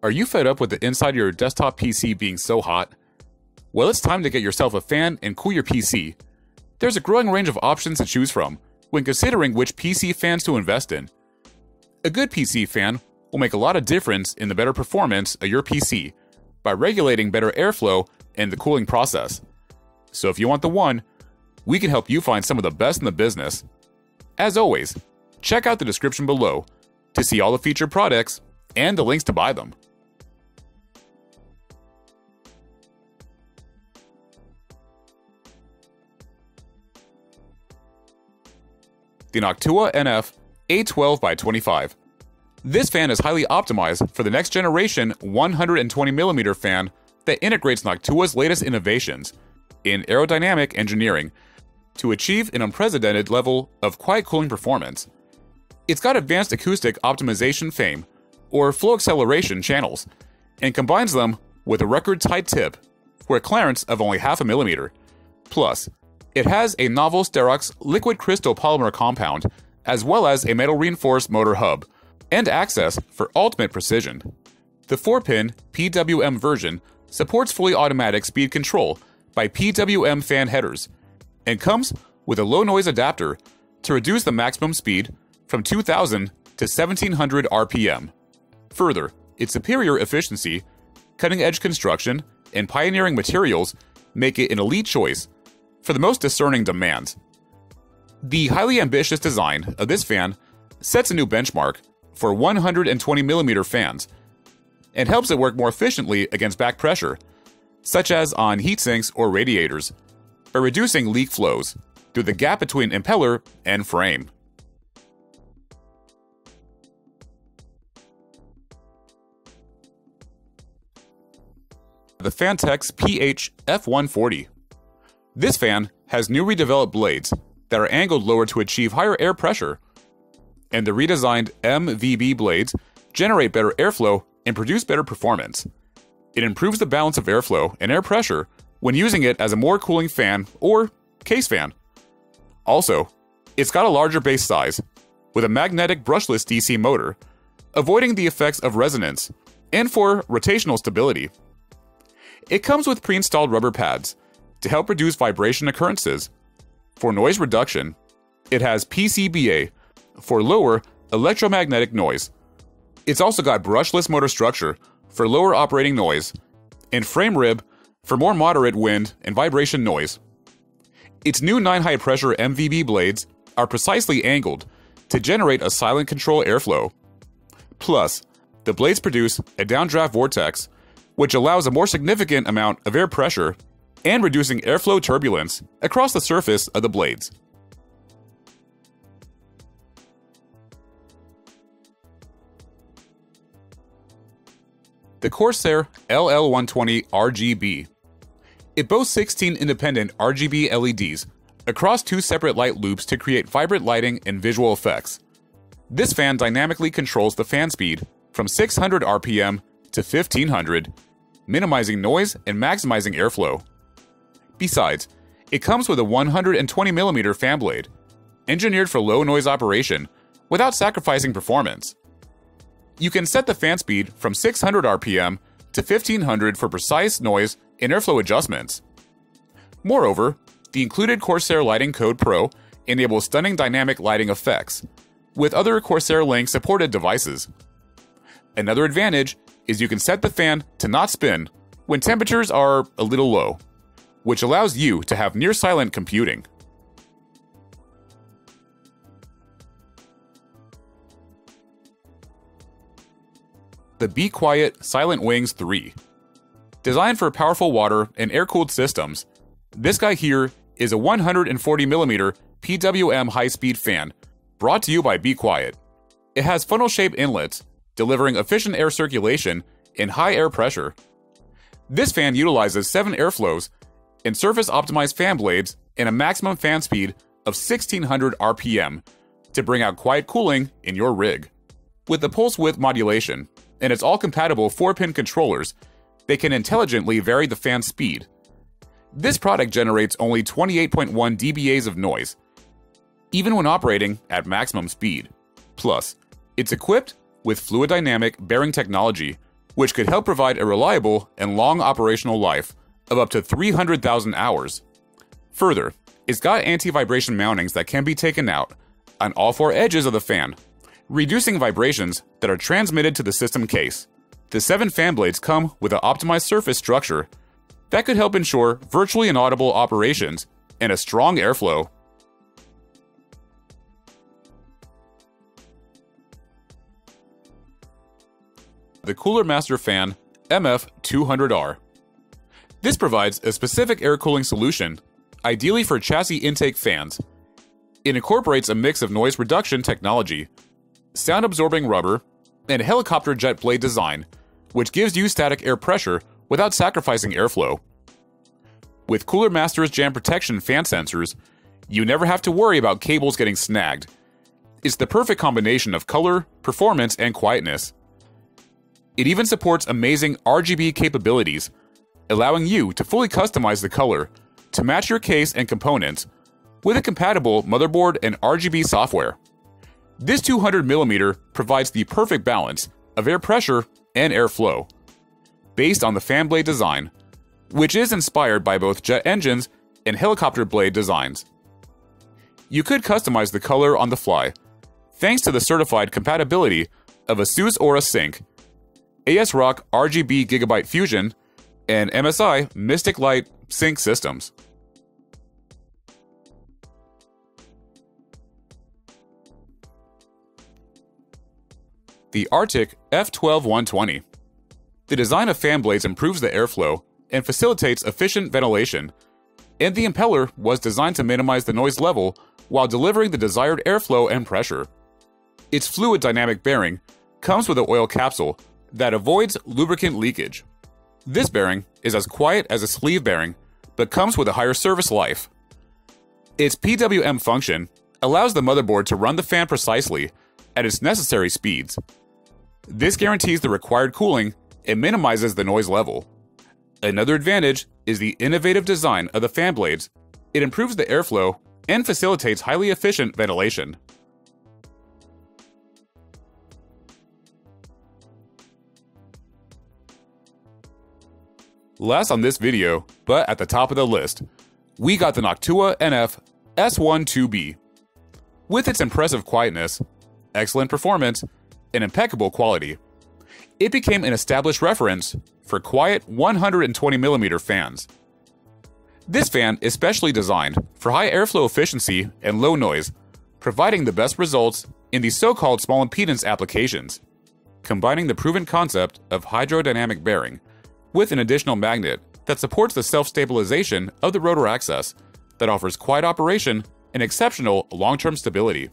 Are you fed up with the inside of your desktop PC being so hot? Well, it's time to get yourself a fan and cool your PC. There's a growing range of options to choose from when considering which PC fans to invest in. A good PC fan will make a lot of difference in the better performance of your PC by regulating better airflow and the cooling process. So if you want the one, we can help you find some of the best in the business. As always, check out the description below to see all the featured products and the links to buy them. The Noctua NF A12 by 25. This fan is highly optimized for the next generation 120mm fan that integrates Noctua's latest innovations in aerodynamic engineering to achieve an unprecedented level of quiet cooling performance. It's got advanced acoustic optimization fame, or flow acceleration channels, and combines them with a record tight tip for a clearance of only half a millimeter. Plus, it has a novel Sterrox liquid crystal polymer compound, as well as a metal reinforced motor hub, and access for ultimate precision. The 4 pin PWM version supports fully automatic speed control by PWM fan headers and comes with a low noise adapter to reduce the maximum speed from 2000 to 1700 RPM. Further, its superior efficiency, cutting edge construction, and pioneering materials make it an elite choice for the most discerning demands. The highly ambitious design of this fan sets a new benchmark for 120mm fans and helps it work more efficiently against back pressure, such as on heat sinks or radiators, by reducing leak flows through the gap between impeller and frame. The Phanteks PH F140. This fan has new redeveloped blades that are angled lower to achieve higher air pressure, and the redesigned MVB blades generate better airflow and produce better performance. It improves the balance of airflow and air pressure when using it as a more cooling fan or case fan. Also, it's got a larger base size with a magnetic brushless DC motor, avoiding the effects of resonance, and for rotational stability. It comes with pre installed rubber pads to help reduce vibration occurrences. For noise reduction, it has PCBA for lower electromagnetic noise. It's also got brushless motor structure for lower operating noise and frame rib for more moderate wind and vibration noise. Its new 9 high pressure MVB blades are precisely angled to generate a silent control airflow. Plus, the blades produce a downdraft vortex, which allows a more significant amount of air pressure and reducing airflow turbulence across the surface of the blades. The Corsair LL120 RGB. It boasts 16 independent RGB LEDs across two separate light loops to create vibrant lighting and visual effects. This fan dynamically controls the fan speed from 600 RPM to 1500, minimizing noise and maximizing airflow. Besides, it comes with a 120mm fan blade, engineered for low noise operation without sacrificing performance. You can set the fan speed from 600 RPM to 1500 for precise noise and airflow adjustments. Moreover, the included Corsair Lighting Node Pro enables stunning dynamic lighting effects, with other Corsair Link supported devices. Another advantage is you can set the fan to not spin when temperatures are a little low, which allows you to have near silent computing. the Be Quiet Silent Wings 3. Designed for powerful water and air cooled systems, this guy here is a 140mm PWM high speed fan brought to you by Be Quiet. It has funnel shaped inlets, delivering efficient air circulation and high air pressure. This fan utilizes 7 airflows and surface optimized fan blades and a maximum fan speed of 1600 RPM to bring out quiet cooling in your rig. With the pulse width modulation, and its all compatible 4 pin controllers, they can intelligently vary the fan speed. This product generates only 28.1 dBAs of noise, even when operating at maximum speed. Plus, it's equipped with fluid dynamic bearing technology, which could help provide a reliable and long operational life of up to 300,000 hours. Further, it's got anti vibration mountings that can be taken out on all four edges of the fan, reducing vibrations that are transmitted to the system case. The seven fan blades come with an optimized surface structure that could help ensure virtually inaudible operations and a strong airflow. The Cooler Master Fan MF200R. This provides a specific air cooling solution, ideally for chassis intake fans. It incorporates a mix of noise reduction technology, sound absorbing rubber, and helicopter jet blade design, which gives you static air pressure without sacrificing airflow. With Cooler Master's jam protection fan sensors, you never have to worry about cables getting snagged. It's the perfect combination of color, performance, and quietness. It even supports amazing RGB capabilities, allowing you to fully customize the color to match your case and components with a compatible motherboard and RGB software. This 200mm provides the perfect balance of air pressure and airflow, based on the fan blade design, which is inspired by both jet engines and helicopter blade designs. You could customize the color on the fly, thanks to the certified compatibility of ASUS Aura Sync, ASRock RGB Gigabyte Fusion, and MSI Mystic Light Sync systems. The Arctic F12120. The design of fan blades improves the airflow and facilitates efficient ventilation, and the impeller was designed to minimize the noise level while delivering the desired airflow and pressure. Its fluid dynamic bearing comes with an oil capsule that avoids lubricant leakage. This bearing is as quiet as a sleeve bearing, but comes with a higher service life. Its PWM function allows the motherboard to run the fan precisely at its necessary speeds. This guarantees the required cooling and minimizes the noise level. Another advantage is the innovative design of the fan blades. It improves the airflow and facilitates highly efficient ventilation. Last on this video, but at the top of the list, we got the Noctua NF S12B. With its impressive quietness, excellent performance, and impeccable quality, it became an established reference for quiet 120mm fans. This fan is specially designed for high airflow efficiency and low noise, providing the best results in the so-called small impedance applications, combining the proven concept of hydrodynamic bearing with an additional magnet that supports the self-stabilization of the rotor access that offers quiet operation and exceptional long-term stability.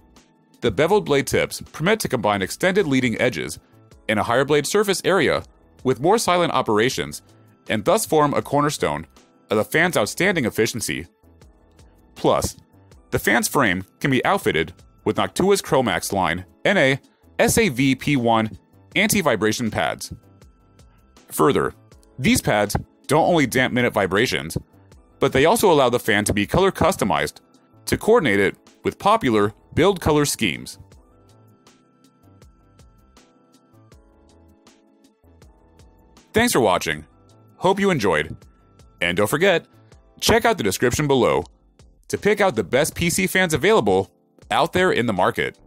The beveled blade tips permit to combine extended leading edges in a higher blade surface area with more silent operations and thus form a cornerstone of the fan's outstanding efficiency. Plus, the fan's frame can be outfitted with Noctua's Chromax line NA SAVP1 anti-vibration pads. Further, these pads don't only damp minute vibrations, but they also allow the fan to be color customized to coordinate it with popular build color schemes. Thanks for watching. Hope you enjoyed. And don't forget, check out the description below to pick out the best PC fans available out there in the market.